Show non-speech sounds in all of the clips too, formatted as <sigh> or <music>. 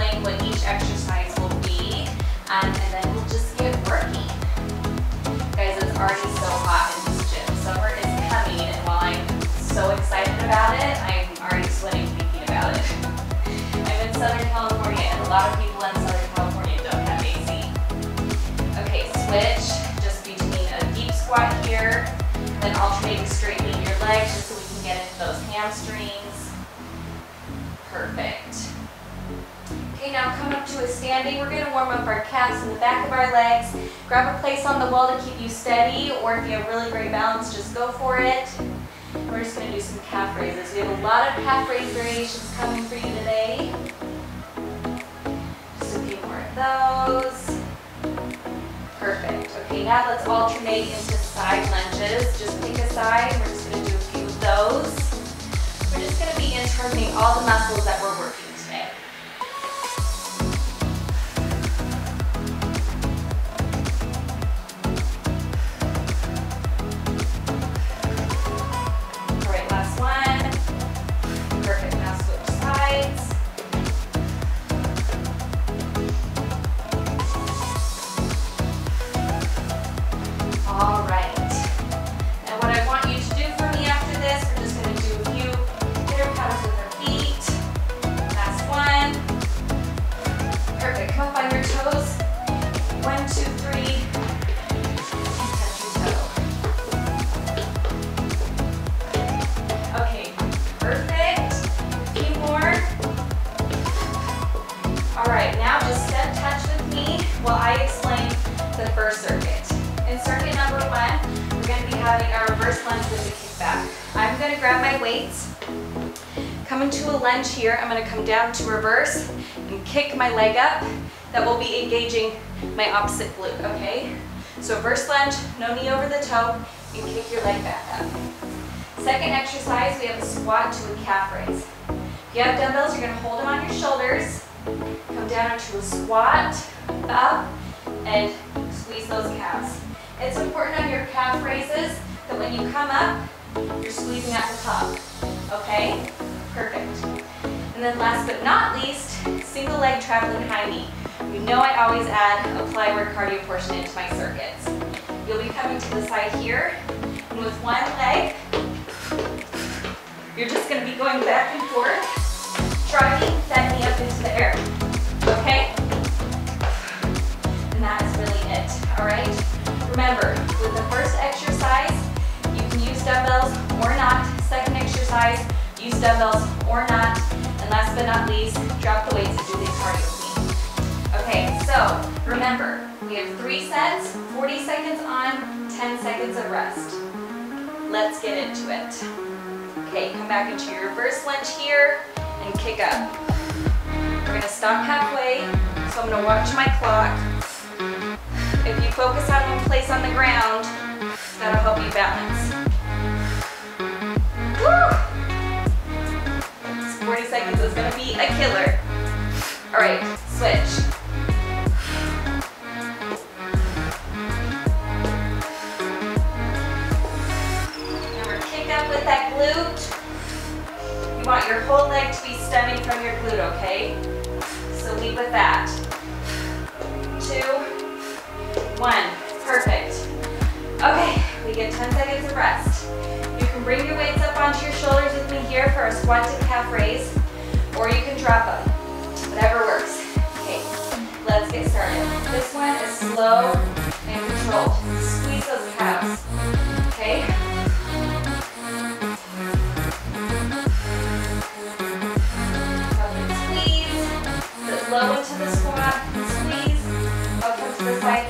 explain what each exercise will be. Um, and then we'll just get working. Guys, it's already so hot in this gym. Summer is coming, and while I'm so excited about it, I'm already sweating thinking about it. I'm in Southern California, and a lot of people in Southern California don't have AC. Okay, switch just between a deep squat here, then alternating straightening your legs just so we can get into those hamstrings. Now come up to a standing. We're going to warm up our calves and the back of our legs. Grab a place on the wall to keep you steady, or if you have really great balance, just go for it. We're just going to do some calf raises. We have a lot of calf raise variations coming for you today. Just a few more of those. Perfect. Okay, now let's alternate into side lunges. Just pick a side. We're just going to do a few of those. We're just going to be interning all the muscles that we're working engaging my opposite glute, okay? So reverse lunge, no knee over the toe, and kick your leg back up. Second exercise, we have a squat to a calf raise. If you have dumbbells, you're to hold them on your shoulders, come down into a squat, up, and squeeze those calves. It's important on your calf raises that when you come up, you're squeezing at the top. Okay? Perfect. And then last but not least, single leg traveling high knee. You know I always add a plyoid cardio portion into my circuits. You'll be coming to the side here, and with one leg, you're just going to be going back and forth, driving that knee up into the air. Okay? And that is really it. All right? Remember, with the first exercise, you can use dumbbells or not. Second exercise, use dumbbells or not. And last but not least, drop the weights Okay, so remember, we have three sets, 40 seconds on, 10 seconds of rest. Let's get into it. Okay, come back into your reverse lunge here and kick up. We're gonna stop halfway, so I'm gonna watch my clock. If you focus on one place on the ground, that'll help you balance. Woo! This 40 seconds is gonna be a killer. All right, switch. Squat to calf raise, or you can drop them, whatever works. Okay, let's get started. This one is slow and controlled. Squeeze those calves, okay? Squeeze, low into the squat, squeeze. I'll to the side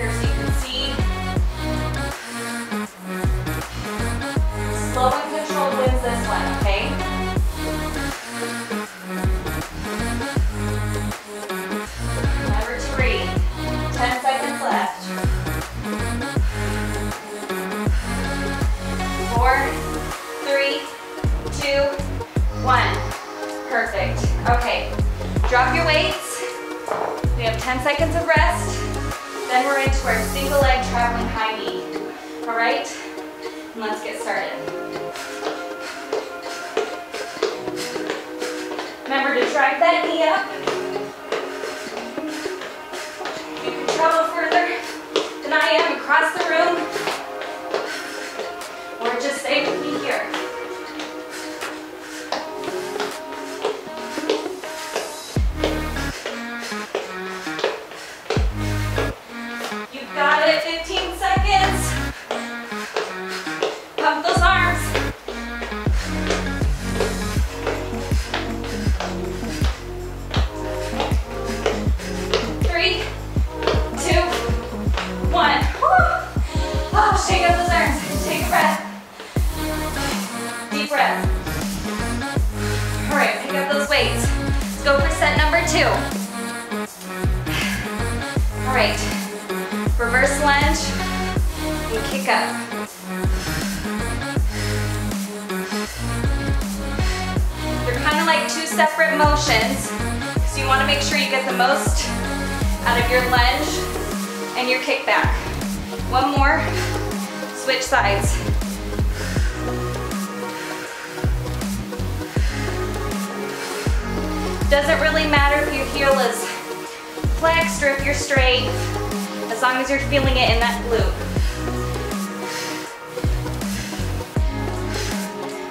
10 seconds of rest. Then we're into our single leg traveling high knee. All right? And let's get started. Remember to drive that knee up. You can travel further than I am across the room. Or just stay with me here. Shake out those arms. Take a breath. Deep breath. All right, pick up those weights. Let's go for set number two. All right, reverse lunge and kick up. They're kind of like two separate motions, so you want to make sure you get the most out of your lunge and your kickback. One more, <laughs> switch sides. Doesn't really matter if your heel is flexed or if you're straight, as long as you're feeling it in that glute.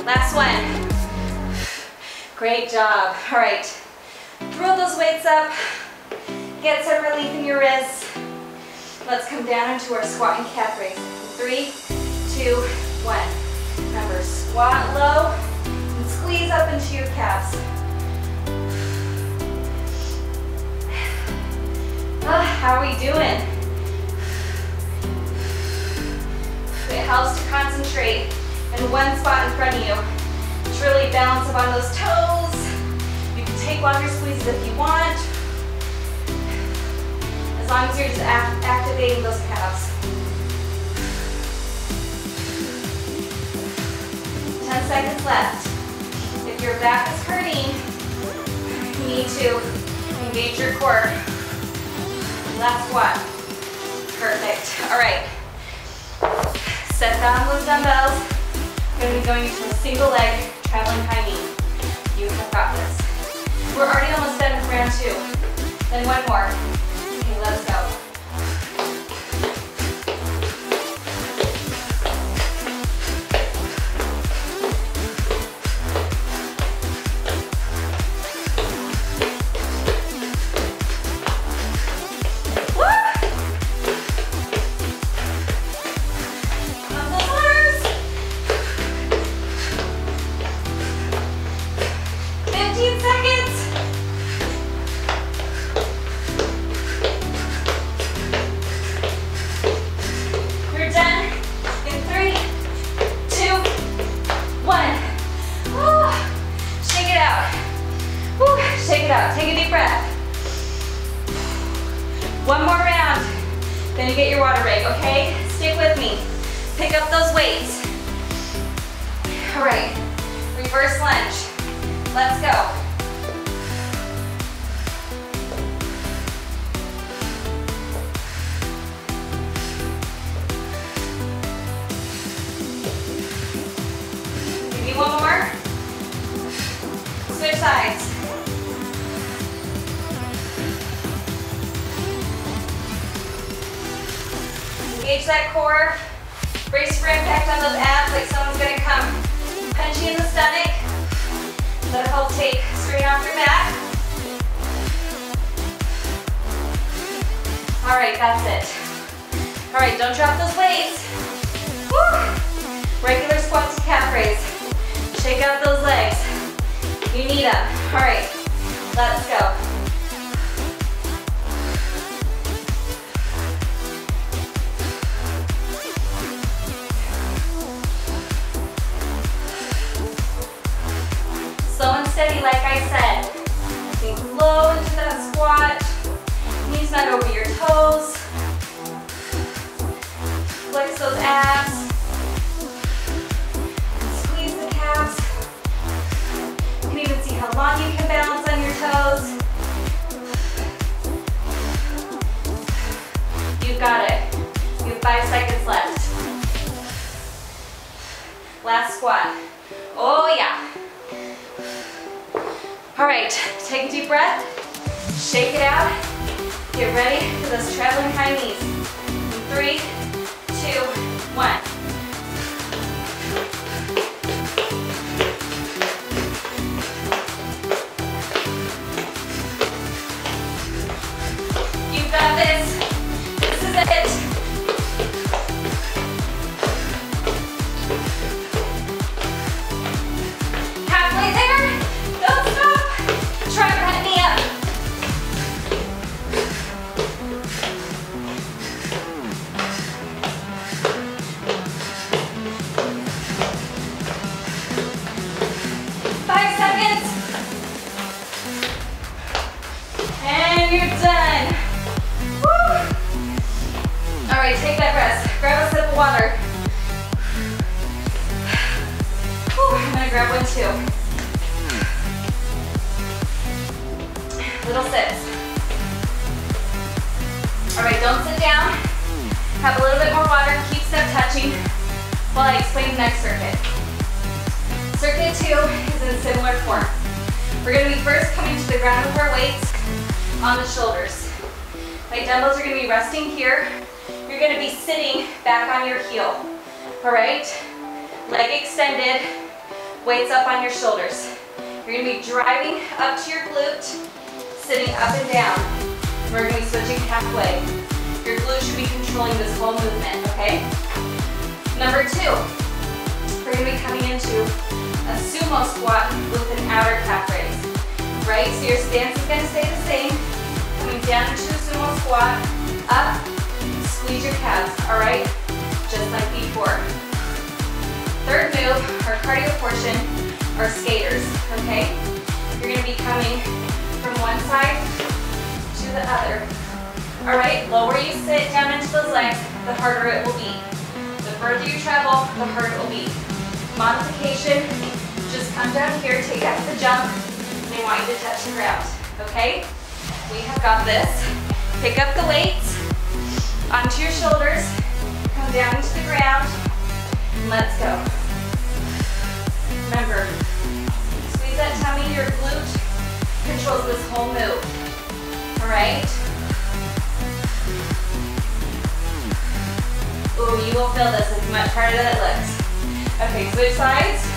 Last one. Great job. All right, throw those weights up, get some relief in your wrists. Let's come down into our squat and calf raise. Three, two, one. Remember, squat low and squeeze up into your calves. Ah, how are we doing? It helps to concentrate in one spot in front of you. Just really balance upon those toes. You can take longer squeezes if you want. As long as you're just activating those calves. Seconds left. If your back is hurting, you need to engage your core. Last one. Perfect. All right. Set down those dumbbells. We're going to be going into a single leg traveling high knee. You have got this. We're already almost done with round two. Then one more. Take a deep breath. One more round. Then you get your water break, okay? Stick with me. Pick up those weights. All right, reverse lunge. Let's go. Engage that core. Brace for impact on those abs like someone's gonna come punch you in the stomach. Let it help take straight off your back. All right, that's it. All right, don't drop those weights. Woo! Regular squats to calf raise. Shake out those legs. You need them. All right, let's go. your toes. Flex those abs. Squeeze the calves. You can even see how long you can balance on your toes. You've got it. You have five seconds left. Last squat. Oh yeah. All right, take a deep breath, shake it out, Get ready for those traveling high knees. In three, two, one. Outer calf raise, right? So your stance is gonna stay the same. Coming down into a sumo squat, up, squeeze your calves, all right? Just like before. Third move, our cardio portion, are skaters, okay? You're gonna be coming from one side to the other. All right, lower you sit down into those legs, the harder it will be. The further you travel, the harder it will be. Modification, just come down here, take out the jump, and I want you to touch the ground, okay? We have got this. Pick up the weights onto your shoulders, come down into the ground, let's go. Remember, squeeze that tummy, your glute controls this whole move, all right? Ooh, you will feel this, it's much harder than it looks. Okay, switch sides.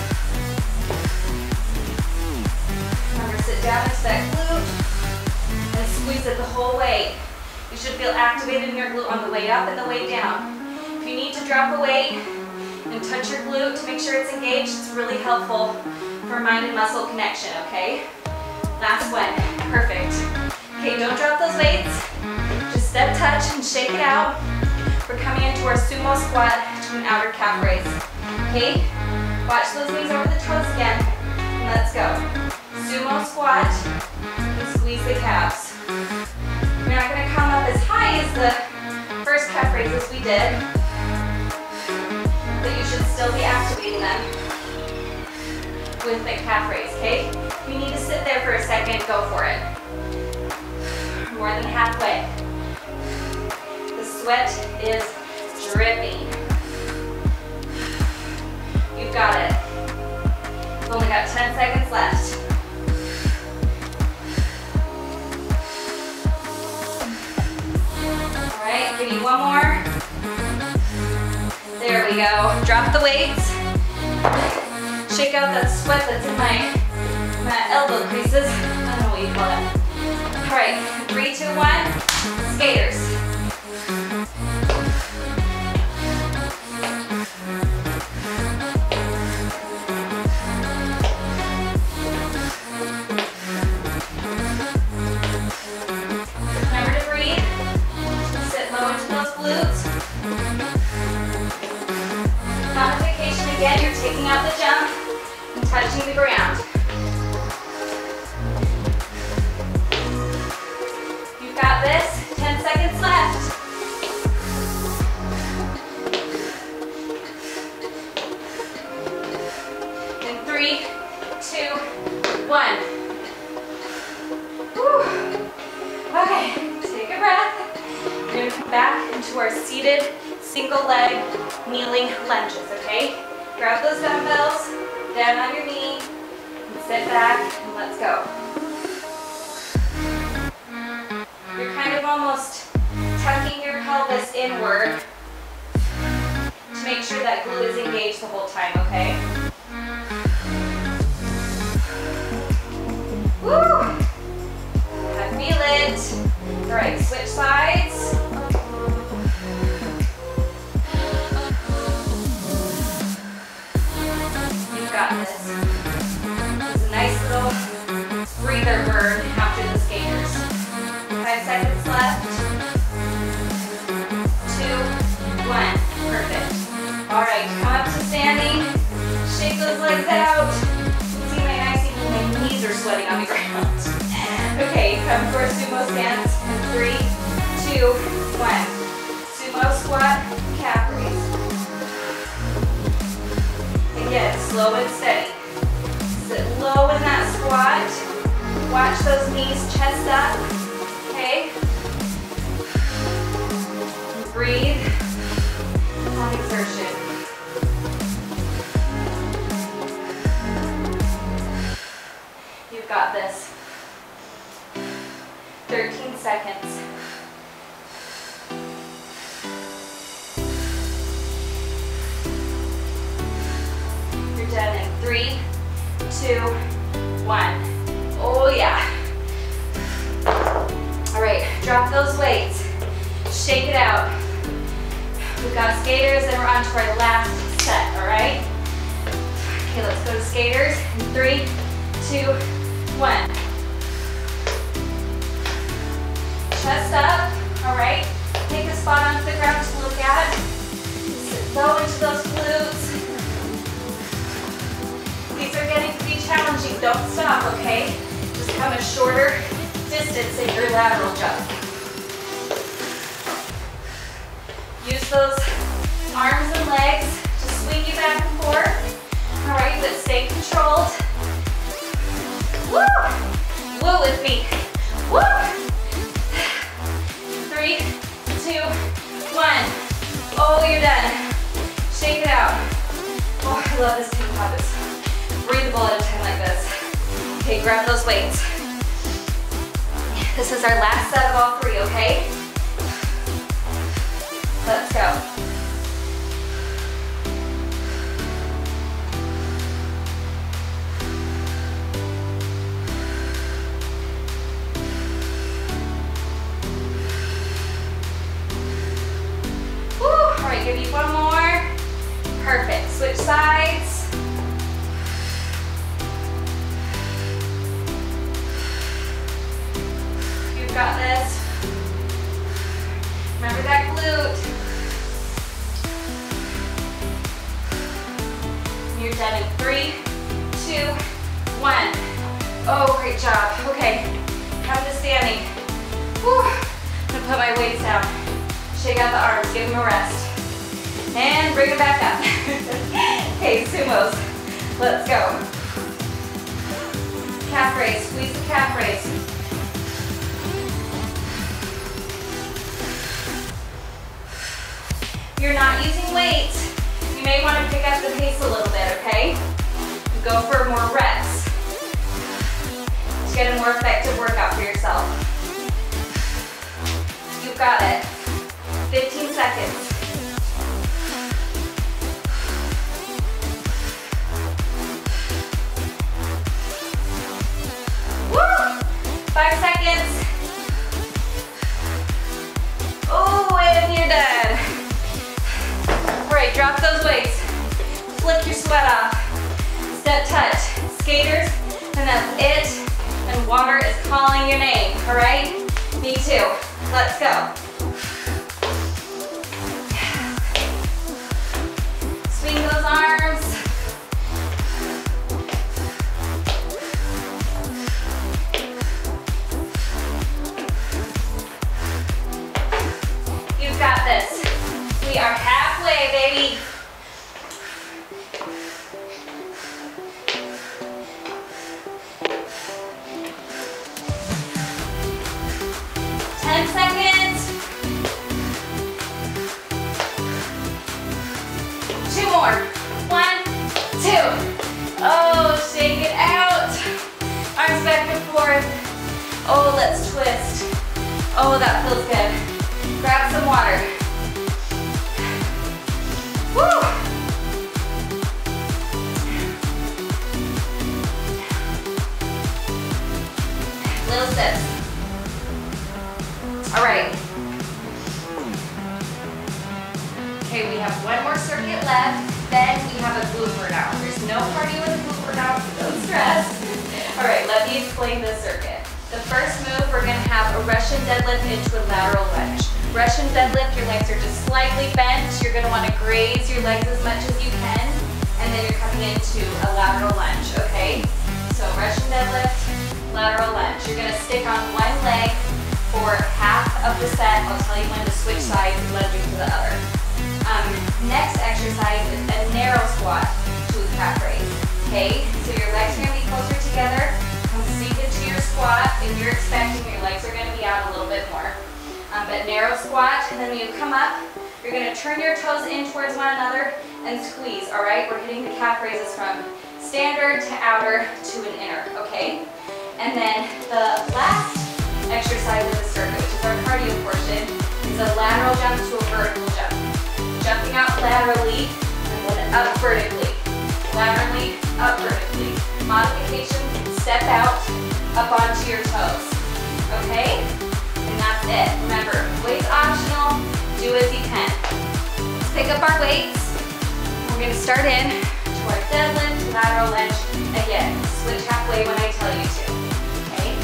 Into that glute and squeeze it the whole way. You should feel activated in your glute on the way up and the way down. If you need to drop a weight and touch your glute to make sure it's engaged, it's really helpful for mind and muscle connection, okay? Last one, perfect. Okay, don't drop those weights. Just step touch and shake it out. We're coming into our sumo squat to an outer calf raise. Okay? Watch those knees over the toes again. And let's go. Sumo squat and squeeze the calves. We're not gonna come up as high as the first calf raises we did, but you should still be activating them with the calf raise, okay? If you need to sit there for a second, go for it. More than halfway. The sweat is dripping. You've got it. We've only got 10 seconds left. Right, give me one more. There we go. Drop the weights. Shake out that sweat that's in my, my elbow creases. I don't know what you call it. All right, three, two, one. Skaters. Again, you're taking out the jump and touching the ground. You've got this, 10 seconds left. In three, two, one. Okay, take a breath. We're gonna come back into our seated single leg kneeling lunges, okay? Grab those dumbbells, down on your knee, sit back, and let's go. You're kind of almost tucking your pelvis inward to make sure that glute is engaged the whole time, okay? Two, one. Sumo squat, calf raise. Again, slow and steady. Sit low in that squat. Watch those knees, chest up. Okay? Breathe on exertion. You've got this. 13 seconds. Three, two, one. Oh yeah. All right, drop those weights. Shake it out. We've got skaters and we're on to our last set, all right? Okay, let's go to skaters in three, two, one. Chest up, all right? Take a spot onto the ground to look at. Low into those glutes. These are getting be challenging. Don't stop, okay? Just come a shorter distance in your lateral jump. Use those arms and legs to swing you back and forth. All right, but stay controlled. Woo! Woo with me. Woo! Three, two, one. Oh, you're done. Shake it out. Oh, I love this team habits. Breathable at a time like this. Okay, grab those weights. This is our last set of all three, okay? Let's go. All right, give you one more. Perfect, switch sides. Shake out the arms, give them a rest. And bring them back up. <laughs> okay, sumos. Let's go. Calf raise, squeeze the calf raise. If you're not using weights, you may want to pick up the pace a little bit, okay? Go for more reps to get a more effective workout for yourself. You've got it. 15 seconds. Woo! Five seconds. Oh, and you're done. All right, drop those weights. Flick your sweat off. Step touch. Skaters, and that's it. And water is calling your name, all right? Me too. Let's go. Swing those arms. More. One, Oh, shake it out. Arms back and forth. Oh, let's twist. Oh, that feels good. Grab some water. Woo! Little steps. All right. Okay, we have one more circuit left. Then we have a glute. There's no party the glute so don't stress. <laughs> All right, let me explain this circuit. The first move, we're gonna have a Russian deadlift into a lateral lunge. Russian deadlift, your legs are just slightly bent. You're gonna wanna graze your legs as much as you can, and then you're coming into a lateral lunge, okay? So Russian deadlift, lateral lunge. You're gonna stick on one leg for half of the set. I'll tell you when to switch sides and lunging to the other. Um, next exercise is a narrow squat to a calf raise. Okay, so your legs are gonna be closer together. Come sink into your squat, and you're expecting your legs are gonna be out a little bit more. Um, but narrow squat, and then when you come up, you're gonna turn your toes in towards one another and squeeze, all right? We're hitting the calf raises from standard to outer to an inner, okay? And then the last exercise of the circuit, which is our cardio portion, is a lateral jump to a vertical. Jumping out laterally and then up vertically. Laterally, up vertically. Modification, step out, up onto your toes. Okay? And that's it. Remember, weights optional, do as you can. Let's pick up our weights. We're gonna start in to our deadlift, lateral lunge. Again, switch halfway when I tell you to. Okay?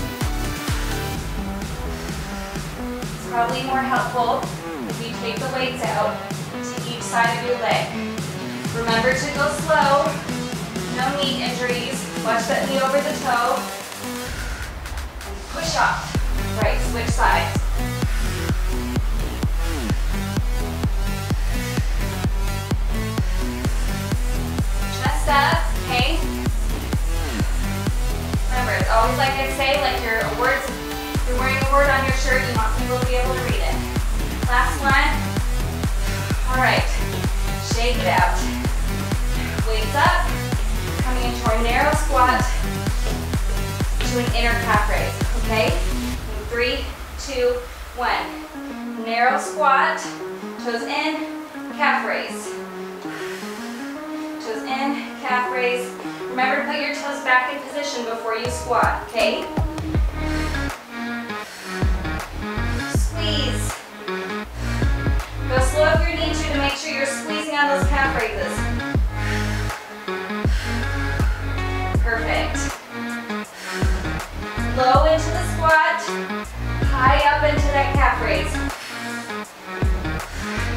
It's probably more helpful if you take the weights out side of your leg. Remember to go slow. No knee injuries. Watch that knee over the toe. And push up. Right, switch sides. Chest up, okay? Remember, it's always like I say, like your words, you're wearing a word on your shirt, you want people to be able to read it. Last one. All right, shake it out. Weights up, coming into our narrow squat to an inner calf raise, okay? Three, two, one. Narrow squat, toes in, calf raise. Toes in, calf raise. Remember to put your toes back in position before you squat, okay? Squeeze. Go slow if you need to to make sure you're squeezing out those calf raises. Perfect. Low into the squat, high up into that calf raise.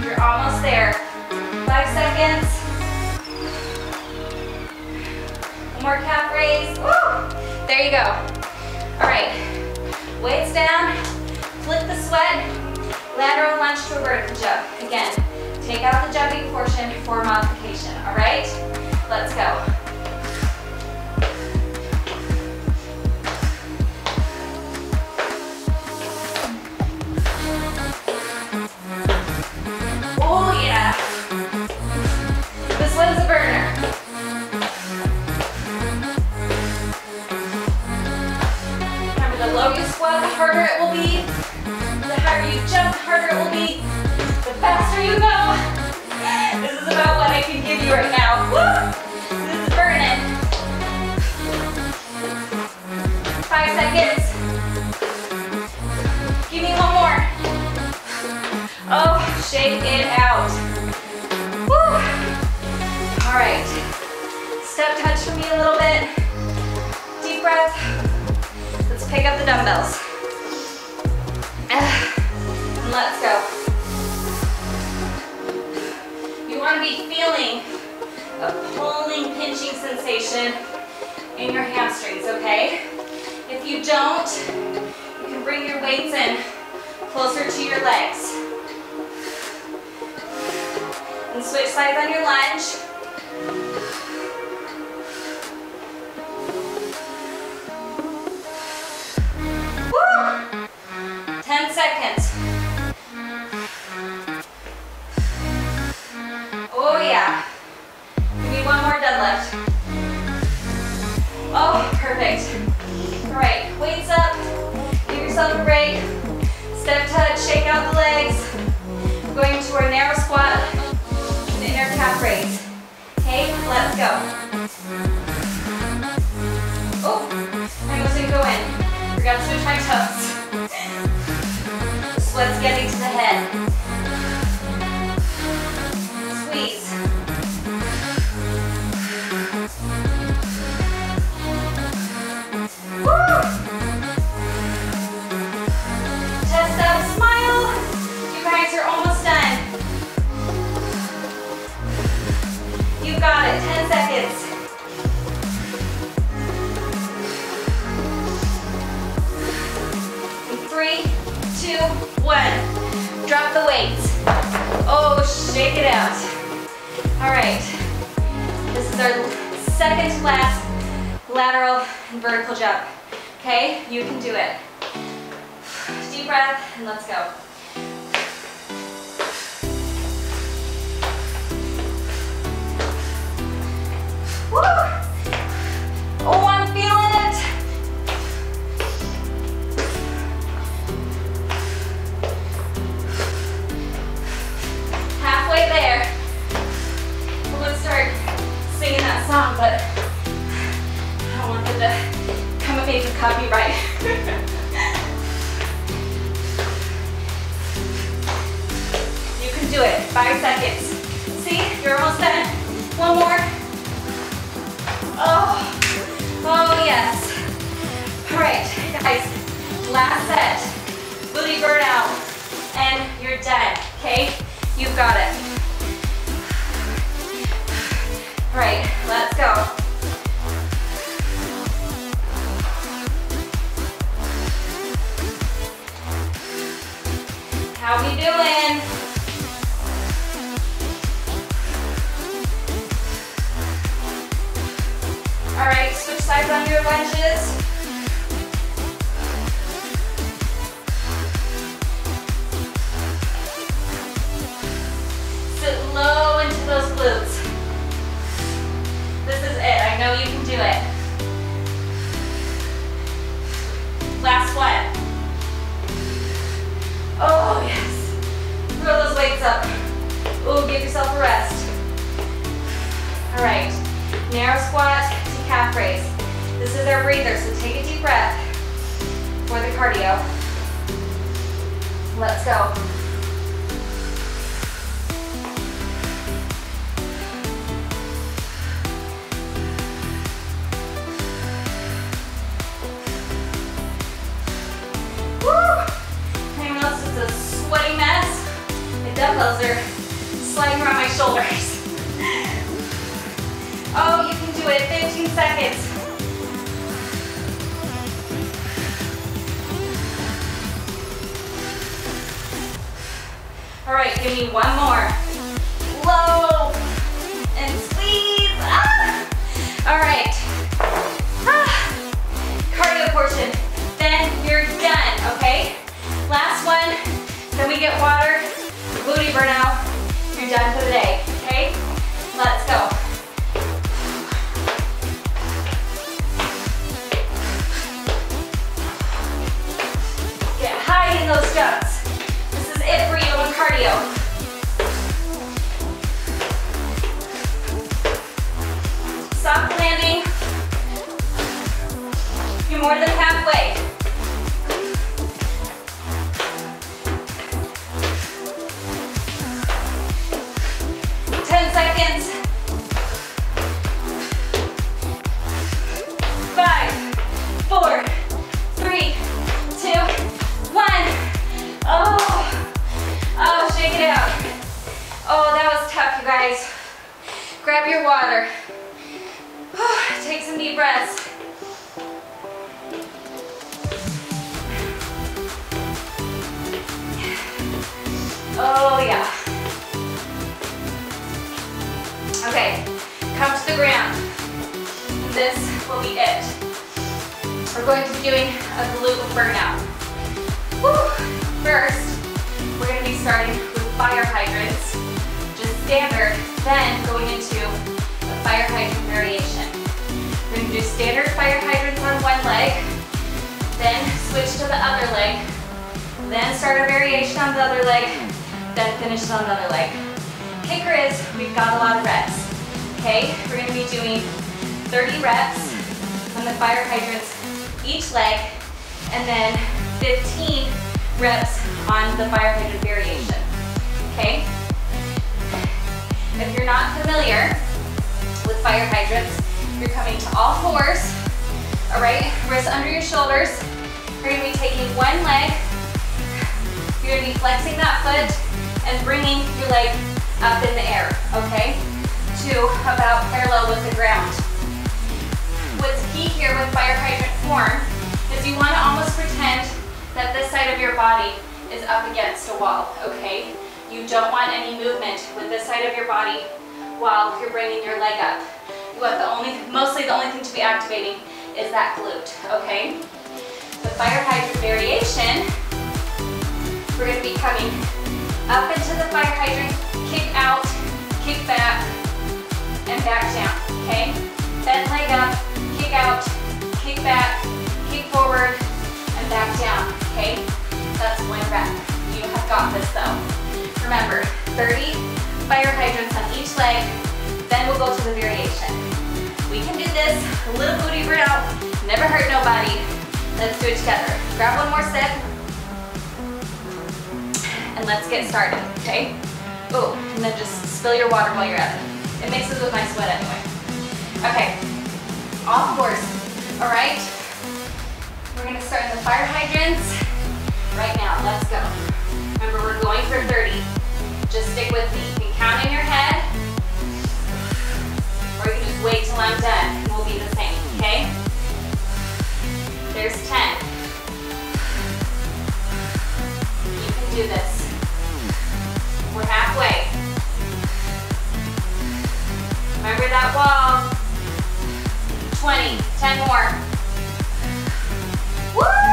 You're almost there. Five seconds. One more calf raise. Woo! There you go. All right. Weights down. Flip the sweat. Lateral lunge to a vertical jump. Again, take out the jumping portion for modification. All right? Let's go. weights in, closer to your legs. And switch sides on your lunge. Woo! 10 seconds. Oh yeah. Give me one more deadlift. Oh, perfect. All right, weights up break. Step touch, shake out the legs. We're going to our narrow squat, the inner calf raise. Okay, let's go. Oh, I almost didn't go in. Forgot to switch my toes. One. Drop the weights. Oh, shake it out. All right. This is our second last lateral and vertical jump. Okay, you can do it. Deep breath and let's go. Woo! Song, but I don't want them to come at me copyright. you can do it. Five seconds. See, you're almost done. One more. Oh, oh yes. All right, guys, last set. Booty burnout, and you're done, okay? You've got it. All right, let's go. How we doing? All right, switch sides on your lunges. Know you can do it. Last one. Oh, yes. Throw those weights up. Oh, give yourself a rest. All right. Narrow squat to calf raise. This is our breather, so take a deep breath for the cardio. Let's go. Dumbbells are sliding around my shoulders. Oh, you can do it. 15 seconds. All right, give me one more. Low and squeeze. Ah! All right. Ah. Cardio portion. Then you're done, okay? Last one. Then we get water, booty burnout. You're done for the day, okay? Let's go. Get high in those jumps. This is it for you on cardio. Soft landing. You're more than halfway. If you're not familiar with fire hydrants, you're coming to all fours, all right? Wrists under your shoulders. You're gonna be taking one leg, you're gonna be flexing that foot and bringing your leg up in the air, okay? To about parallel with the ground. What's key here with fire hydrant form is you wanna almost pretend that this side of your body is up against a wall, okay? You don't want any movement with this side of your body while you're bringing your leg up. You want the only, mostly the only thing to be activating is that glute, okay? The fire hydrant variation, we're gonna be coming up into the fire hydrant, kick out, kick back, and back down, okay? Bend leg up, kick out, kick back, kick forward, and back down, okay? That's one rep. You have got this though. Remember, 30 fire hydrants on each leg, then we'll go to the variation. We can do this, a little booty out, never hurt nobody. Let's do it together. Grab one more sip, and let's get started, okay? Oh, and then just spill your water while you're at it. It mixes with my sweat anyway. Okay, off course, all right? We're gonna start in the fire hydrants right now, let's go. Remember, we're going for 30. Just stick with me. You can count in your head, or you can just wait till I'm done, and we'll be the same, okay? There's 10. You can do this. We're halfway. Remember that wall. 20, 10 more. Woo!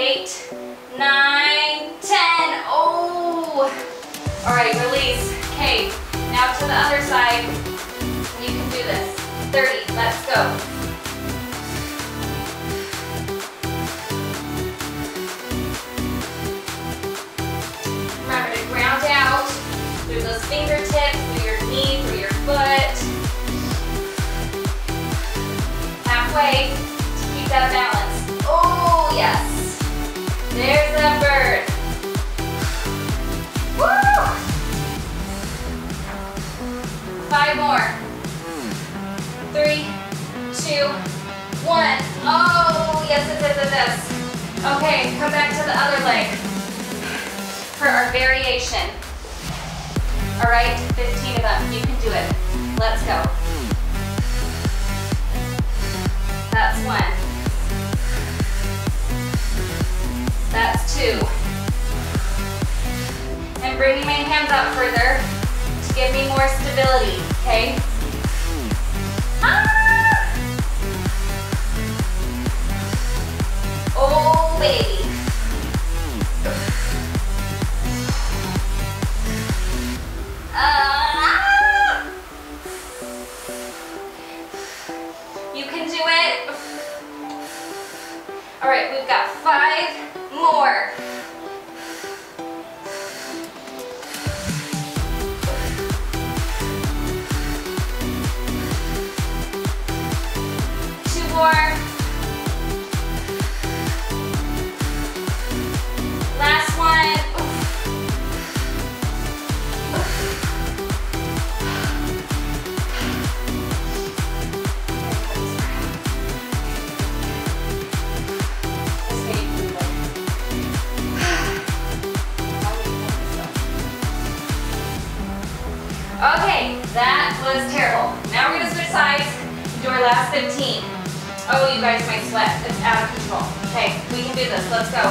Eight, nine, ten. Oh! All right, release. Okay, now to the other side. You can do this. 30, let's go. Remember to ground out through those fingertips, through your knee, through your foot. Halfway There's that bird. Woo! Five more. Three, two, one. Oh, yes, yes, yes, yes. Okay, come back to the other leg for our variation. All right, 15 of them. You can do it. Let's go. That's one. Two. And bringing my hands out further to give me more stability, okay? Ah! Oh, baby. More. 15. Oh, you guys might sweat. It's out of control. Okay, we can do this. Let's go.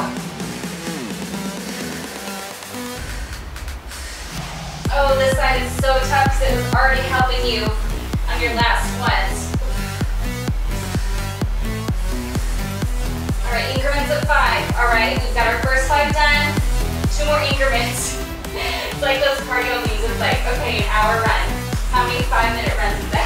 Oh, this side is so tough because it was already helping you on your last ones. All right, increments of five. All right, we've got our first five done. Two more increments. <laughs> it's like those cardio memes. It's like, okay, an hour run. How many five minute runs is that?